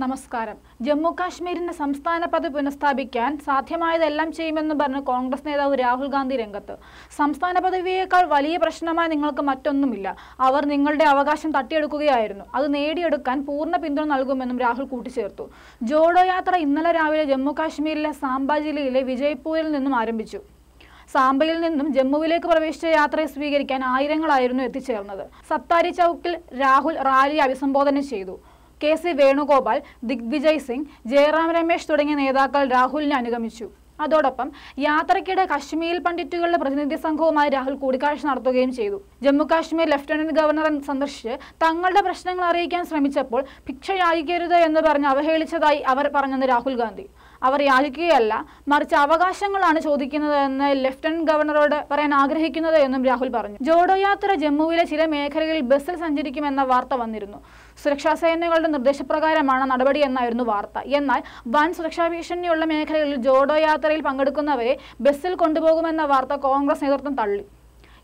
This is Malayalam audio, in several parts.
നമസ്കാരം. ജമ്മു കാശ്മീരിന്റെ സംസ്ഥാന പദവി പുനഃസ്ഥാപിക്കാൻ സാധ്യമായതെല്ലാം ചെയ്യുമെന്ന് പറഞ്ഞ് കോൺഗ്രസ് നേതാവ് രാഹുൽ ഗാന്ധി രംഗത്ത്. സംസ്ഥാന പദവിയേക്കാൾ വലിയ പ്രശ്നമായി നിങ്ങൾക്ക് മറ്റൊന്നുമില്ല. അവർ നിങ്ങളുടെ അവകാശം തട്ടിയെടുക്കുകയായിരുന്നു. അത് നേടിയെടുക്കാൻ പൂർണ പിന്തുണ നൽകുമെന്നും രാഹുൽ കൂട്ടിച്ചേർത്തു. ജോഡോ യാത്ര ഇന്നലെ രാവിലെ ജമ്മു കാശ്മീരിലെ സാംബ ജില്ലയിലെ വിജയ്പൂരിൽ നിന്നും ആരംഭിച്ചു. സാമ്പയിൽ നിന്നും ജമ്മുവിലേക്ക് പ്രവേശിച്ച യാത്രയെ സ്വീകരിക്കാൻ ആയിരങ്ങളായിരുന്നു എത്തിച്ചേർന്നത്. സത്താരി ചൌക്കിൽ രാഹുൽ റാലി അഭിസംബോധന ചെയ്തു. കെ സി വേണുഗോപാൽ ദിഗ്വിജയ് സിംഗ് ജയറാം രമേശ് തുടങ്ങിയ നേതാക്കൾ രാഹുലിനെ അനുഗമിച്ചു. അതോടൊപ്പം യാത്രയ്ക്കിടെ കശ്മീർ പണ്ഡിറ്റുകളുടെ പ്രതിനിധി സംഘവുമായി രാഹുൽ കൂടിക്കാഴ്ച നടത്തുകയും ചെയ്തു. ജമ്മുകാശ്മീർ ലഫ്റ്റനന്റ് ഗവർണറെ സന്ദർശിച്ച് തങ്ങളുടെ പ്രശ്നങ്ങൾ അറിയിക്കാൻ ശ്രമിച്ചപ്പോൾ ഭിക്ഷ യാചിക്കരുത് എന്ന് പറഞ്ഞ് അവഹേളിച്ചതായി അവർ പറഞ്ഞെന്ന് രാഹുൽ ഗാന്ധി. അവർ യാചിക്കുകയല്ല മറിച്ച് അവകാശങ്ങളാണ് ചോദിക്കുന്നതെന്ന് ലഫ്റ്റനന്റ് ഗവർണറോട് പറയാൻ ആഗ്രഹിക്കുന്നത് എന്നും രാഹുൽ പറഞ്ഞു. ജോഡോ യാത്ര ജമ്മുവിലെ ചില മേഖലകളിൽ ബസ്സിൽ സഞ്ചരിക്കുമെന്ന വാർത്ത വന്നിരുന്നു. സുരക്ഷാ സേനകളുടെ നിർദ്ദേശപ്രകാരമാണ് നടപടി എന്നായിരുന്നു വാർത്ത. എന്നാൽ വൻ സുരക്ഷാ ഭീഷണിയുള്ള മേഖലകളിൽ ജോഡോ യാത്രയിൽ പങ്കെടുക്കുന്നവരെ ബസ്സിൽ കൊണ്ടുപോകുമെന്ന വാർത്ത കോൺഗ്രസ് നേതൃത്വം തള്ളി.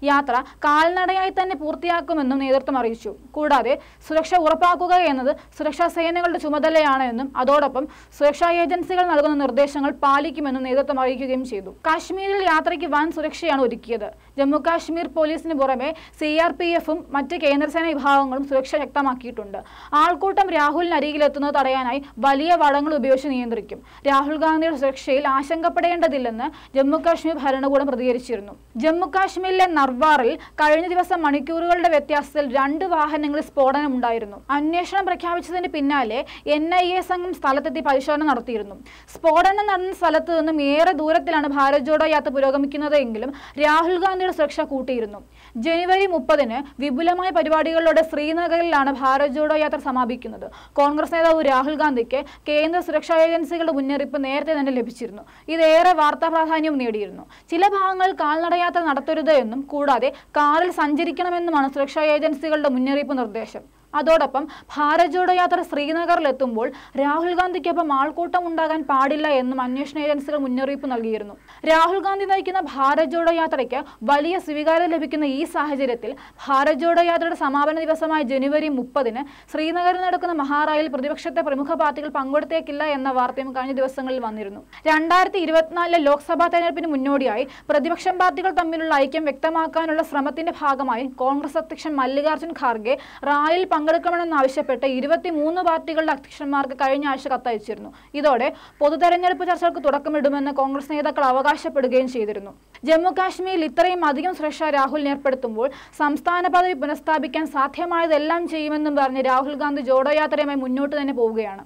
യാത്ര കാൽനടയായി തന്നെ പൂർത്തിയാക്കുമെന്നും നേതൃത്വം അറിയിച്ചു. കൂടാതെ സുരക്ഷ ഉറപ്പാക്കുക എന്നത് സുരക്ഷാ സേനകളുടെ ചുമതലയാണ് എന്നും അതോടൊപ്പം സുരക്ഷാ ഏജൻസികൾ നൽകുന്ന നിർദ്ദേശങ്ങൾ പാലിക്കുമെന്നും നേതൃത്വം അറിയിക്കുകയും ചെയ്തു. കാശ്മീരിൽ യാത്രയ്ക്ക് വൻ സുരക്ഷയാണ് ഒരുക്കിയത്. ജമ്മു കാശ്മീർ പോലീസിന് പുറമെ സി ആർ പി എഫും മറ്റ് കേന്ദ്രസേന വിഭാഗങ്ങളും സുരക്ഷ ശക്തമാക്കിയിട്ടുണ്ട് ആൾക്കൂട്ടം രാഹുലിന് അരികിലെത്തുന്നത് തടയാനായി വലിയ വളങ്ങൾ ഉപയോഗിച്ച് നിയന്ത്രിക്കും. രാഹുൽ ഗാന്ധിയുടെ സുരക്ഷയിൽ ആശങ്കപ്പെടേണ്ടതില്ലെന്ന് ജമ്മു കാശ്മീർ ഭരണകൂടം പ്രതികരിച്ചിരുന്നു. ജമ്മു കാശ്മീരിലെ നർവാറിൽ കഴിഞ്ഞ ദിവസം മണിക്കൂറുകളുടെ വ്യത്യാസത്തിൽ രണ്ട് വാഹനങ്ങളിൽ സ്ഫോടനം ഉണ്ടായിരുന്നു. അന്വേഷണം പ്രഖ്യാപിച്ചതിന് പിന്നാലെ എൻ ഐ എ സംഘം സ്ഥലത്തെത്തി പരിശോധന നടത്തിയിരുന്നു. സ്ഫോടനം നടന്ന സ്ഥലത്ത് നിന്നും ഏറെ ദൂരത്തിലാണ് ഭാരത് ജോഡോ യാത്ര പുരോഗമിക്കുന്നതെങ്കിലും രാഹുൽ ഗാന്ധിയുടെ സുരക്ഷ കൂട്ടിയിരുന്നു. ജനുവരി മുപ്പതിന് വിപുലമായ പരിപാടികളിലൂടെ ശ്രീനഗറിലാണ് ഭാരത് ജോഡോ യാത്ര സമാപിക്കുന്നത്. കോൺഗ്രസ് നേതാവ് രാഹുൽ ഗാന്ധിക്ക് കേന്ദ്ര സുരക്ഷാ ഏജൻസികളുടെ മുന്നറിയിപ്പ് നേരത്തെ തന്നെ ലഭിച്ചിരുന്നു. ഇതേറെ വാർത്താ പ്രാധാന്യം നേടിയിരുന്നു. ചില ഭാഗങ്ങൾ കാൽനടയാത്ര നടത്തരുത് എന്നും കൂടാതെ കാറിൽ സഞ്ചരിക്കണമെന്നുമാണ് സുരക്ഷാ ഏജൻസികളുടെ മുന്നറിയിപ്പ് നിർദ്ദേശം. അതോടൊപ്പം ഭാരത് ജോഡോ യാത്ര ശ്രീനഗറിലെത്തുമ്പോൾ രാഹുൽ ഗാന്ധിക്കൊപ്പം ആൾക്കൂട്ടം ഉണ്ടാകാൻ പാടില്ല എന്നും അന്വേഷണ ഏജൻസികൾ മുന്നറിയിപ്പ് നൽകിയിരുന്നു. രാഹുൽ ഗാന്ധി നയിക്കുന്ന ഭാരത് ജോഡോ യാത്രയ്ക്ക് വലിയ സ്വീകാര്യത ലഭിക്കുന്ന ഈ സാഹചര്യത്തിൽ ഭാരത് ജോഡോ യാത്രയുടെ സമാപന ദിവസമായ ജനുവരി മുപ്പതിന് ശ്രീനഗറിൽ നടക്കുന്ന മഹാറായിൽ പ്രതിപക്ഷത്തെ പ്രമുഖ പാർട്ടികൾ പങ്കെടുത്തേക്കില്ല എന്ന വാർത്തയും കഴിഞ്ഞ ദിവസങ്ങളിൽ വന്നിരുന്നു. രണ്ടായിരത്തി ഇരുപത്തിനാലിലെ ലോക്സഭാ തെരഞ്ഞെടുപ്പിന് മുന്നോടിയായി പ്രതിപക്ഷം പാർട്ടികൾ തമ്മിലുള്ള ഐക്യം വ്യക്തമാക്കാനുള്ള ശ്രമത്തിന്റെ ഭാഗമായി കോൺഗ്രസ് അധ്യക്ഷൻ മല്ലികാർജുൻ ഖാർഗെ റാലിയിൽ പങ്കെടുക്കണമെന്നാവശ്യപ്പെട്ട് ഇരുപത്തിമൂന്ന് പാർട്ടികളുടെ അധ്യക്ഷന്മാർക്ക് കഴിഞ്ഞ ആഴ്ച കത്തയച്ചിരുന്നു. ഇതോടെ പൊതു തെരഞ്ഞെടുപ്പ് ചർച്ചകൾക്ക് തുടക്കമിടുമെന്ന് കോൺഗ്രസ് നേതാക്കൾ അവകാശപ്പെടുകയും ചെയ്തിരുന്നു. ജമ്മു കാശ്മീരിൽ ഇത്രയും അധികം സുരക്ഷ രാഹുലിന് ഏർപ്പെടുത്തുമ്പോൾ സംസ്ഥാന പദവി പുനഃസ്ഥാപിക്കാൻ സാധ്യമായതെല്ലാം ചെയ്യുമെന്നും പറഞ്ഞ് രാഹുൽ ഗാന്ധി ജോഡോ യാത്രയുമായി മുന്നോട്ട് തന്നെ പോവുകയാണ്.